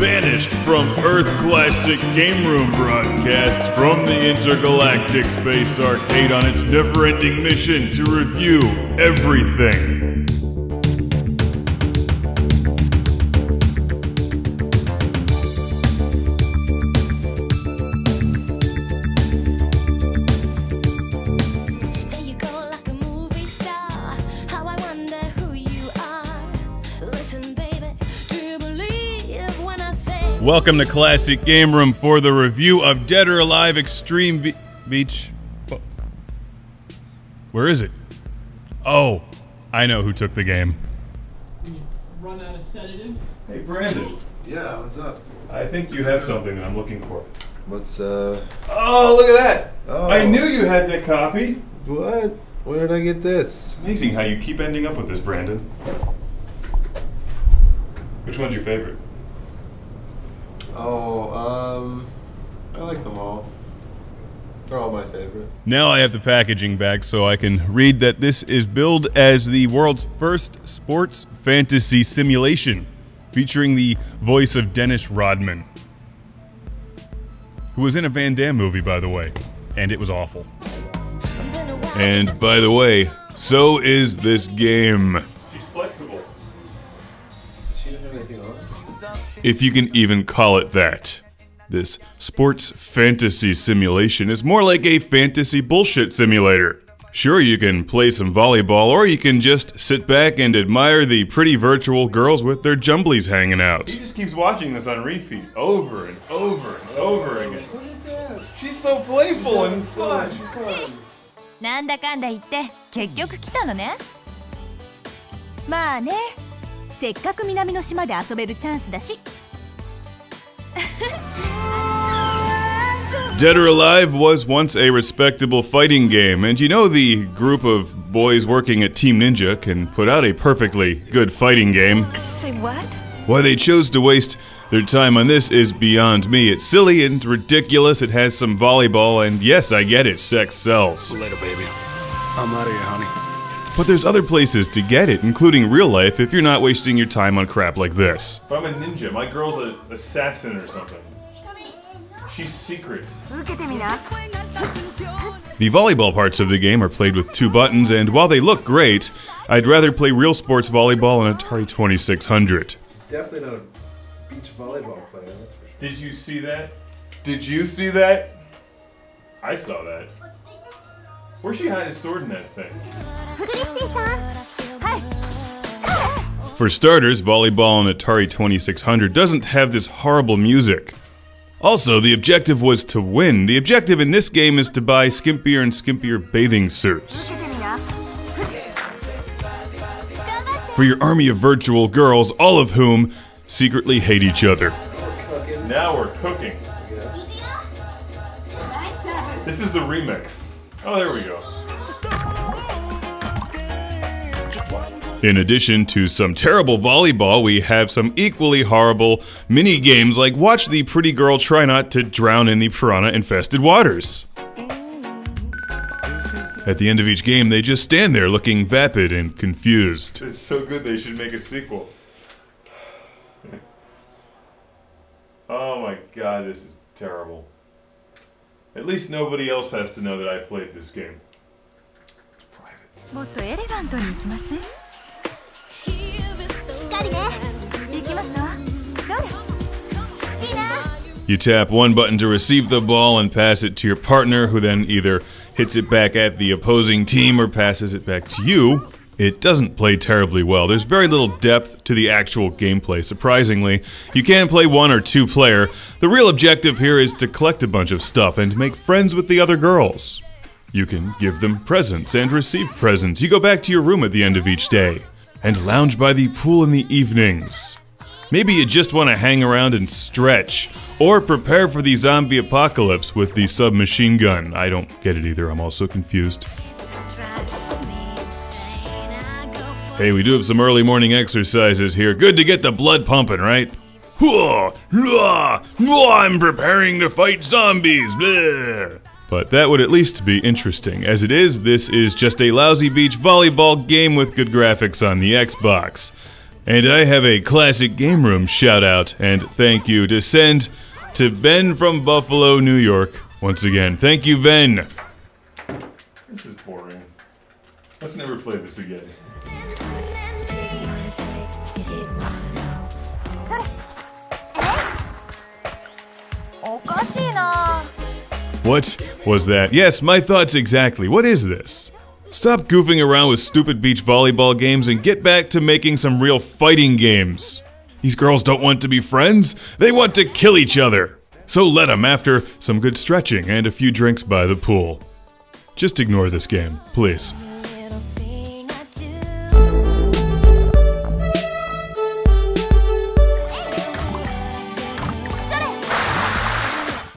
Banished from Earth Classic Game Room broadcasts from the Intergalactic Space Arcade on its never ending mission to review everything. Welcome to Classic Game Room for the review of Dead or Alive Xtreme Be- Beach. Where is it? Oh, I know who took the game. run out of sedatives. Hey, Brandon. Yeah, what's up? I think you have something that I'm looking for. What's uh Oh, look at that! Oh. I knew you had that copy. what? Where did I get this? Amazing how you keep ending up with this, Brandon. Which one's your favorite? Oh, um I like them all. They're all my favorite. Now I have the packaging back so I can read that this is billed as the world's first sports fantasy simulation, featuring the voice of Dennis Rodman, who was in a Van Damme movie, by the way, and it was awful. And by the way, so is this game. if you can even call it that. This sports fantasy simulation is more like a fantasy bullshit simulator. Sure, you can play some volleyball, or you can just sit back and admire the pretty virtual girls with their jumblies hanging out. He just keeps watching this on repeat over and over and over again. Look at that. She's so playful and so fun. much fun. なんだかんだ言って結局来たのねまあね せっかく南の島で遊べるチャンスだし Dead or Alive was once a respectable fighting game, and you know the group of boys working at Team Ninja can put out a perfectly good fighting game. Say what? Why they chose to waste their time on this is beyond me. It's silly and ridiculous. It has some volleyball, and yes, I get it, sex sells. Later, baby. I'm out of here, honey. But there's other places to get it, including real life, if you're not wasting your time on crap like this. I'm a ninja. My girl's an assassin or something. She's secret. The volleyball parts of the game are played with two buttons, and while they look great, I'd rather play real sports volleyball on Atari 2600. She's definitely not a beach volleyball player, that's for sure. Did you see that? Did you see that? I saw that. Where'd she hide his sword in that thing? For starters, volleyball on Atari 2600 doesn't have this horrible music. Also, the objective was to win. The objective in this game is to buy skimpier and skimpier bathing suits. For your army of virtual girls, all of whom secretly hate each other. Now we're cooking. This is the remix. Oh, there we go. In addition to some terrible volleyball, we have some equally horrible mini games like watch the pretty girl try not to drown in the piranha infested waters. At the end of each game, they just stand there looking vapid and confused. It's so good they should make a sequel. oh my god, this is terrible. At least nobody else has to know that I played this game. It's private. もっとエレガントに行きませんしっかりね行きますわどれいいな You tap one button to receive the ball and pass it to your partner, who then either hits it back at the opposing team or passes it back to you. It doesn't play terribly well. There's very little depth to the actual gameplay, surprisingly. You can play one or two player. The real objective here is to collect a bunch of stuff and make friends with the other girls. You can give them presents and receive presents. You go back to your room at the end of each day and lounge by the pool in the evenings. Maybe you just want to hang around and stretch, or prepare for the zombie apocalypse with the submachine gun. I don't get it either, I'm also confused. Hey, we do have some early morning exercises here. Good to get the blood pumping, right? I'm preparing to fight zombies. But that would at least be interesting. As it is, this is just a lousy beach volleyball game with good graphics on the Xbox. And I have a classic game room shout out and thank you to send to Ben from Buffalo, New York. Once again, thank you, Ben. This is boring. Let's never play this again. What was that? Yes, my thoughts exactly. What is this? Stop goofing around with stupid beach volleyball games and get back to making some real fighting games. These girls don't want to be friends, they want to kill each other. So let them after some good stretching and a few drinks by the pool. Just ignore this game, please.